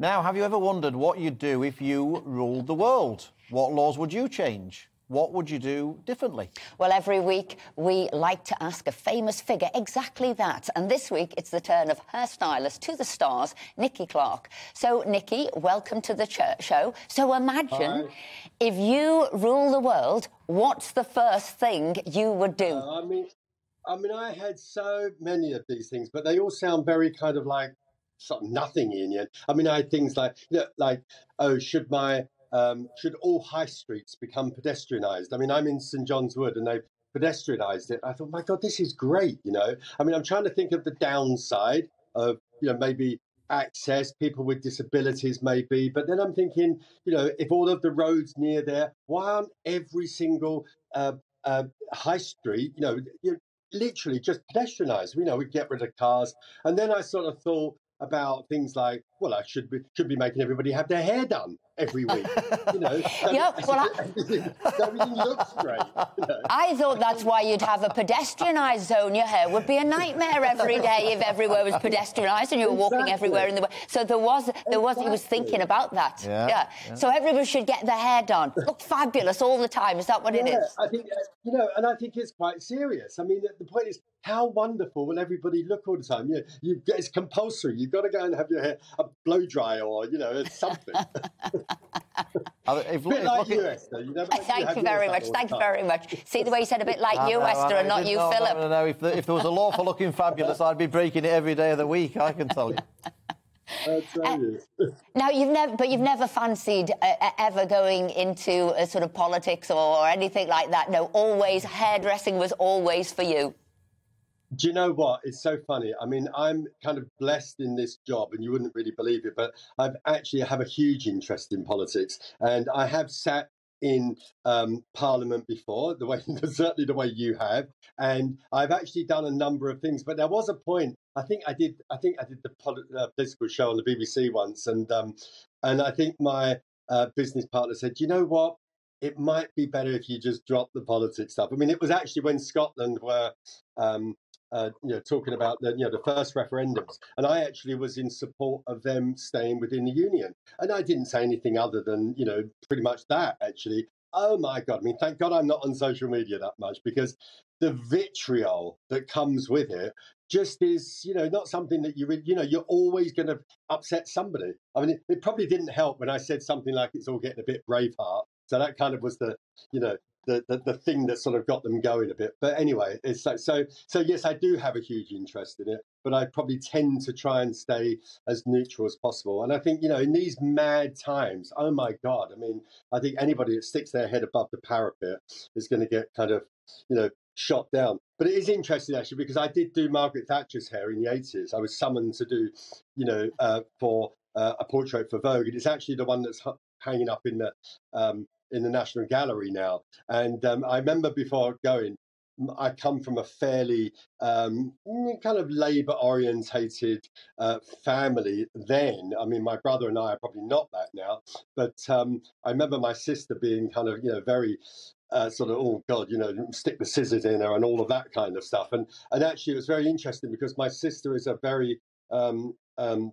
Now, have you ever wondered what you'd do if you ruled the world? What laws would you change? What would you do differently? Well, every week we like to ask a famous figure exactly that. And this week it's the turn of her stylist to the stars, Nicky Clarke. So, Nicky, welcome to the show. So, imagine Hi. if you rule the world, what's the first thing you would do? Uh, I mean, I mean, I had so many of these things, but they all sound very kind of like sort of nothing in end. I mean, I had things like, you know, like, oh, should my um, should all high streets become pedestrianised? I mean, I'm in St John's Wood, and they've pedestrianised it. I thought, my God, this is great. You know, I mean, I'm trying to think of the downside of, you know, maybe access, people with disabilities maybe. But then I'm thinking, you know, if all of the roads near there, why aren't every single uh, uh, high street, you know, you literally just pedestrianised? You know, we get rid of cars. And then I sort of thought about things like, well, I should be should be making everybody have their hair done every week. You know, Yeah, well, I- everything, so everything looks great. You know? I thought that's why you'd have a pedestrianised zone. Your hair would be a nightmare every day if everywhere was pedestrianised and you were walking everywhere in the way. So there was, there was. He was thinking about that. Yeah, yeah. So everybody should get their hair done. Look fabulous all the time. Is that what it Yeah, is? I think uh, you know, and I think it's quite serious. I mean, the, the point is, how wonderful will everybody look all the time? You you get, it's compulsory. You've got to go and have your hair a blow dry or you know something. Uh, If, bit if like looking- you, Esther. You never, Thank you very much. Thank you time. very much. See the way you said a bit like I you, know, Esther, and not you, know, Philip. No, no, no. If, the, if there was a law for looking fabulous, I'd be breaking it every day of the week. I can tell you. I tell you. Now you've never, but you've never fancied uh, uh, ever going into uh, sort of politics or anything like that. No, always hairdressing was always for you. Do you know what? It's so funny. I mean, I'm kind of blessed in this job, and you wouldn't really believe it, but I've actually have a huge interest in politics, and I have sat in um, Parliament before, the way certainly the way you have, and I've actually done a number of things. But there was a point. I think I did. I think I did the poli- uh, political show on the BBC once, and um, and I think my uh, business partner said, "You know what? It might be better if you just drop the politics stuff." I mean, it was actually when Scotland were. Um, uh, you know, talking about the you know the first referendums, and I actually was in support of them staying within the union, and I didn't say anything other than you know pretty much that actually. Oh my god! I mean, thank God I'm not on social media that much because the vitriol that comes with it just is you know not something that you you know you're always going to upset somebody. I mean, it, it probably didn't help when I said something like it's all getting a bit Braveheart. So that kind of was the you know the, the, the thing that sort of got them going a bit. But anyway, it's like so so yes, I do have a huge interest in it, but I probably tend to try and stay as neutral as possible. And I think, you know, in these mad times, oh my God, I mean, I think anybody that sticks their head above the parapet is going to get kind of, you know, shot down. But it is interesting actually because I did do Margaret Thatcher's hair in the 80s. I was summoned to do, you know, uh, for uh, a portrait for Vogue. And it's actually the one that's hanging up in the um, in the National Gallery now. And um, I remember before going, I come from a fairly um, kind of labour orientated uh, family then. I mean, my brother and I are probably not that now, but um, I remember my sister being kind of, you know, very uh, sort of, oh God, you know, stick the scissors in her and all of that kind of stuff. And and actually, it was very interesting because my sister is a very um, um,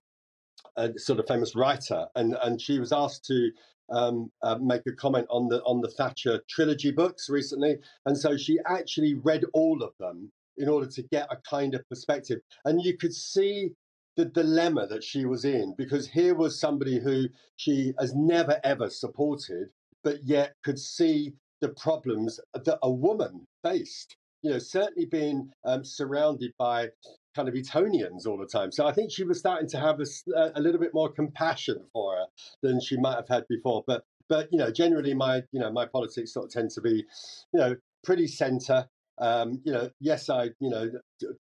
a sort of famous writer, and and she was asked to um, uh, make a comment on the on the Thatcher trilogy books recently, and so she actually read all of them in order to get a kind of perspective, and you could see the dilemma that she was in because here was somebody who she has never ever supported, but yet could see the problems that a woman faced. You know, certainly being um, surrounded by kind of Etonians all the time. So I think she was starting to have a, a little bit more compassion for her than she might have had before. But but you know, generally my you know my politics sort of tend to be, you know, pretty centre. Um, you know, yes, I you know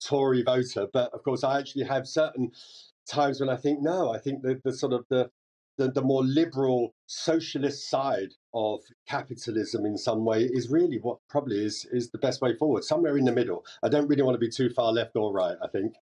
Tory voter, but of course I actually have certain times when I think no, I think the, the sort of the the, the more liberal socialist side of capitalism in some way is really what probably is is the best way forward somewhere in the middle. I don't really want to be too far left or right i think